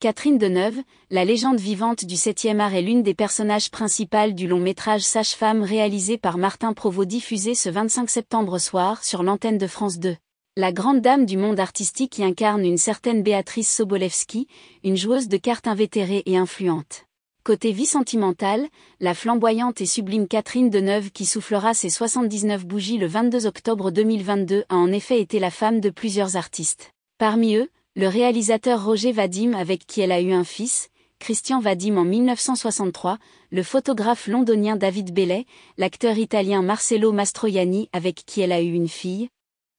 Catherine Deneuve, la légende vivante du 7e art est l'une des personnages principales du long métrage Sage-femme réalisé par Martin Provost diffusé ce 25 septembre soir sur l'antenne de France 2. La grande dame du monde artistique y incarne une certaine Béatrice Sobolewski, une joueuse de cartes invétérée et influente. Côté vie sentimentale, la flamboyante et sublime Catherine Deneuve qui soufflera ses 79 bougies le 22 octobre 2022 a en effet été la femme de plusieurs artistes. Parmi eux, le réalisateur Roger Vadim avec qui elle a eu un fils, Christian Vadim en 1963, le photographe londonien David Bellet, l'acteur italien Marcello Mastroianni avec qui elle a eu une fille,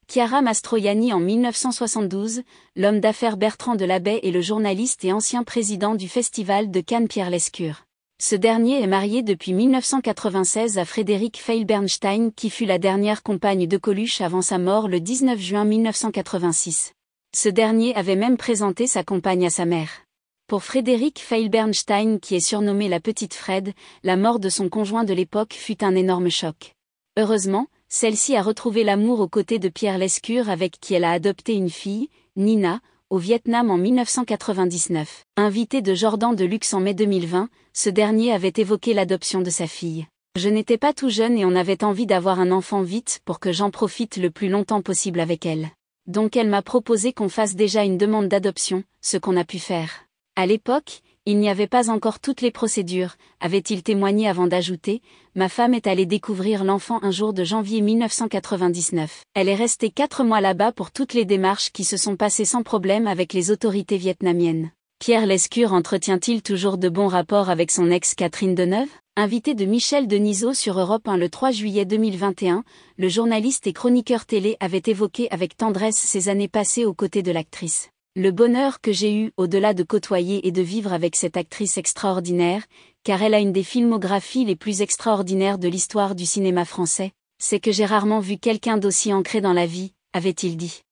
Chiara Mastroianni en 1972, l'homme d'affaires Bertrand de Labaye et le journaliste et ancien président du Festival de Cannes Pierre Lescure. Ce dernier est marié depuis 1996 à Frédéric Feilbernstein qui fut la dernière compagne de Coluche avant sa mort le 19 juin 1986. Ce dernier avait même présenté sa compagne à sa mère. Pour Frédéric Feilbernstein qui est surnommé la petite Fred, la mort de son conjoint de l'époque fut un énorme choc. Heureusement, celle-ci a retrouvé l'amour aux côtés de Pierre Lescure avec qui elle a adopté une fille, Nina, au Vietnam en 1999. Invité de Jordan de Luxe en mai 2020, ce dernier avait évoqué l'adoption de sa fille. Je n'étais pas tout jeune et on avait envie d'avoir un enfant vite pour que j'en profite le plus longtemps possible avec elle. Donc elle m'a proposé qu'on fasse déjà une demande d'adoption, ce qu'on a pu faire. À l'époque, il n'y avait pas encore toutes les procédures, avait-il témoigné avant d'ajouter, ma femme est allée découvrir l'enfant un jour de janvier 1999. Elle est restée quatre mois là-bas pour toutes les démarches qui se sont passées sans problème avec les autorités vietnamiennes. Pierre Lescure entretient-il toujours de bons rapports avec son ex Catherine Deneuve? Invité de Michel Denisot sur Europe 1 le 3 juillet 2021, le journaliste et chroniqueur télé avait évoqué avec tendresse ses années passées aux côtés de l'actrice. Le bonheur que j'ai eu au-delà de côtoyer et de vivre avec cette actrice extraordinaire, car elle a une des filmographies les plus extraordinaires de l'histoire du cinéma français, c'est que j'ai rarement vu quelqu'un d'aussi ancré dans la vie, avait-il dit.